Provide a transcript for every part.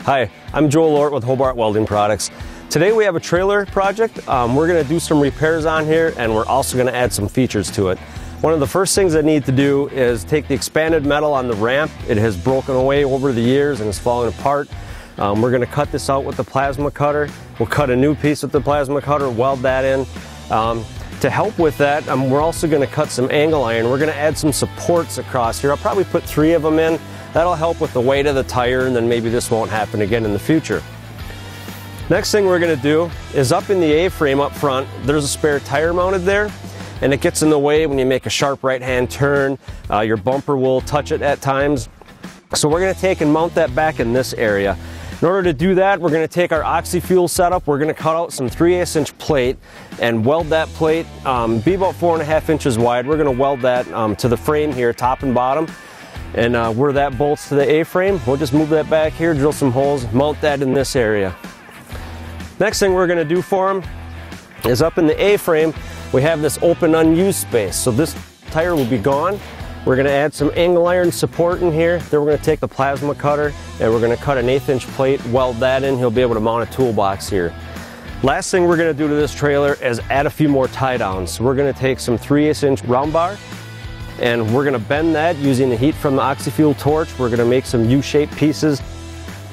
Hi, I'm Joel Orth with Hobart Welding Products. Today we have a trailer project. Um, we're going to do some repairs on here and we're also going to add some features to it. One of the first things I need to do is take the expanded metal on the ramp. It has broken away over the years and is falling apart. Um, we're going to cut this out with the plasma cutter. We'll cut a new piece with the plasma cutter, weld that in. Um, to help with that, um, we're also going to cut some angle iron. We're going to add some supports across here. I'll probably put three of them in. That'll help with the weight of the tire and then maybe this won't happen again in the future. Next thing we're going to do is up in the A-frame up front, there's a spare tire mounted there and it gets in the way when you make a sharp right hand turn. Uh, your bumper will touch it at times. So we're going to take and mount that back in this area. In order to do that, we're going to take our oxy-fuel setup, we're going to cut out some 3 8 inch plate and weld that plate, um, be about 4.5 inches wide. We're going to weld that um, to the frame here, top and bottom. And uh, where that bolts to the A-frame, we'll just move that back here, drill some holes, mount that in this area. Next thing we're going to do for them is up in the A-frame, we have this open unused space. So this tire will be gone. We're going to add some angle iron support in here. Then we're going to take the plasma cutter and we're going to cut an eighth inch plate, weld that in. He'll be able to mount a toolbox here. Last thing we're going to do to this trailer is add a few more tie downs. So we're going to take some 3 8 inch round bar and we're going to bend that using the heat from the oxy-fuel torch. We're going to make some U-shaped pieces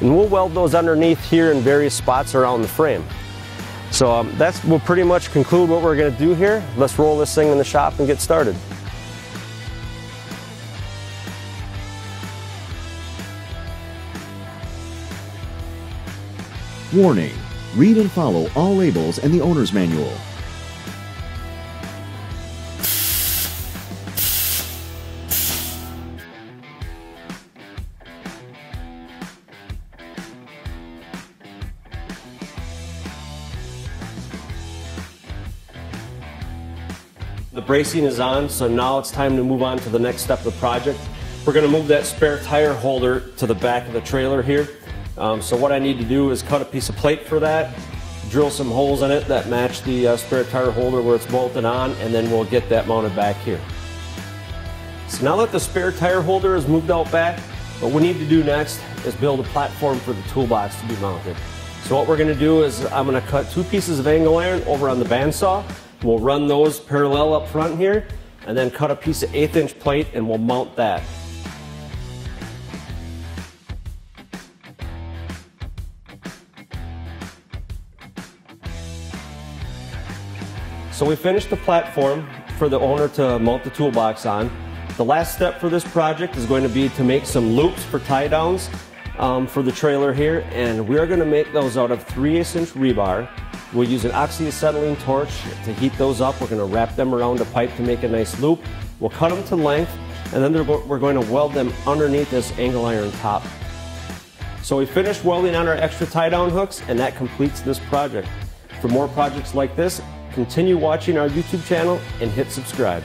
and we'll weld those underneath here in various spots around the frame. So um, that's will pretty much conclude what we're going to do here. Let's roll this thing in the shop and get started. Warning. Read and follow all labels and the owner's manual. The bracing is on, so now it's time to move on to the next step of the project. We're going to move that spare tire holder to the back of the trailer here. Um, so what I need to do is cut a piece of plate for that, drill some holes in it that match the uh, spare tire holder where it's bolted on, and then we'll get that mounted back here. So now that the spare tire holder is moved out back, what we need to do next is build a platform for the toolbox to be mounted. So what we're going to do is I'm going to cut two pieces of angle iron over on the bandsaw We'll run those parallel up front here and then cut a piece of eighth inch plate and we'll mount that. So we finished the platform for the owner to mount the toolbox on. The last step for this project is going to be to make some loops for tie downs um, for the trailer here and we're going to make those out of 3 8 inch rebar We'll use an oxyacetylene torch to heat those up. We're going to wrap them around a pipe to make a nice loop. We'll cut them to length and then we're going to weld them underneath this angle iron top. So we finished welding on our extra tie down hooks and that completes this project. For more projects like this, continue watching our YouTube channel and hit subscribe.